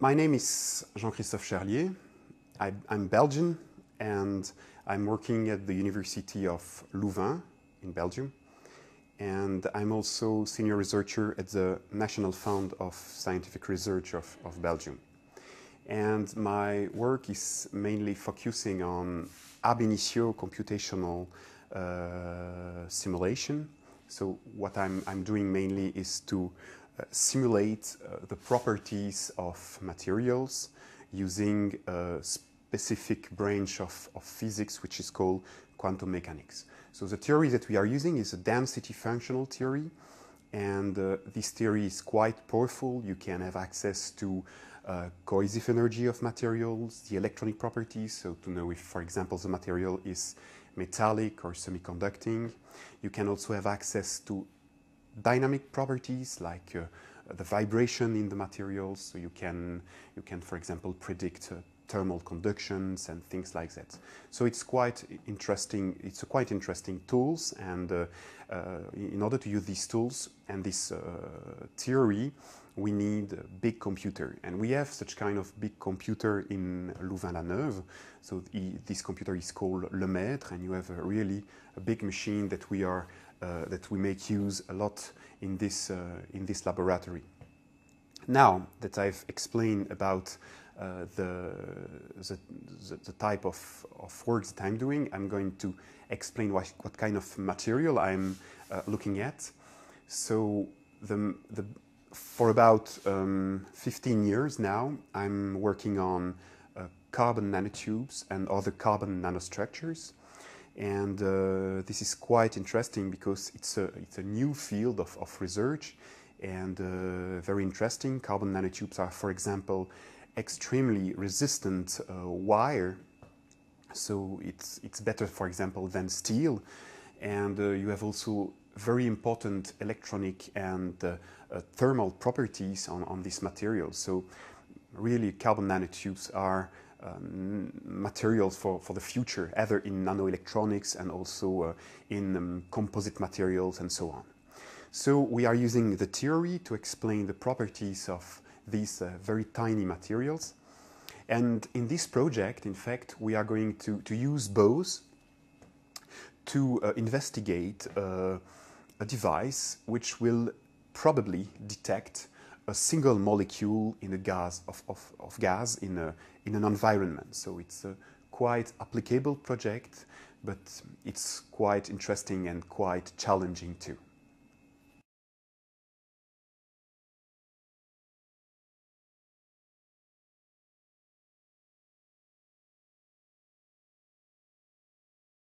My name is Jean-Christophe Charlier. I, am Belgian and I'm working at the University of Louvain in Belgium. And I'm also senior researcher at the National Fund of Scientific Research of, of Belgium. And my work is mainly focusing on ab initio computational uh, simulation. So what I'm, I'm doing mainly is to simulate uh, the properties of materials using a specific branch of, of physics which is called quantum mechanics. So the theory that we are using is a density functional theory and uh, this theory is quite powerful. You can have access to uh, cohesive energy of materials, the electronic properties, so to know if, for example, the material is metallic or semiconducting. You can also have access to dynamic properties like uh, the vibration in the materials. So you can, you can for example, predict uh, thermal conductions and things like that. So it's quite interesting, it's a quite interesting tools and uh, uh, in order to use these tools and this uh, theory, we need a big computer. And we have such kind of big computer in Louvain-la-Neuve. So the, this computer is called Le Maître and you have a really a big machine that we are that we make use a lot in this, uh, in this laboratory. Now that I've explained about uh, the, the, the, type of, of work that I'm doing, I'm going to explain what, what kind of material I'm uh, looking at. So the, the, for about um, 15 years now, I'm working on uh, carbon nanotubes and other carbon nanostructures. And uh, this is quite interesting because it's a, it's a new field of, of research and uh, very interesting. Carbon nanotubes are, for example, extremely resistant uh, wire. So it's, it's better, for example, than steel. And uh, you have also very important electronic and uh, uh, thermal properties on, on this material. So really carbon nanotubes are um, materials for, for the future, either in nanoelectronics and also uh, in um, composite materials and so on. So we are using the theory to explain the properties of these uh, very tiny materials. And in this project, in fact, we are going to, to use both to uh, investigate uh, a device which will probably detect a single molecule in a gas of, of, of gas in, a, in an environment. So it's a quite applicable project, but it's quite interesting and quite challenging too.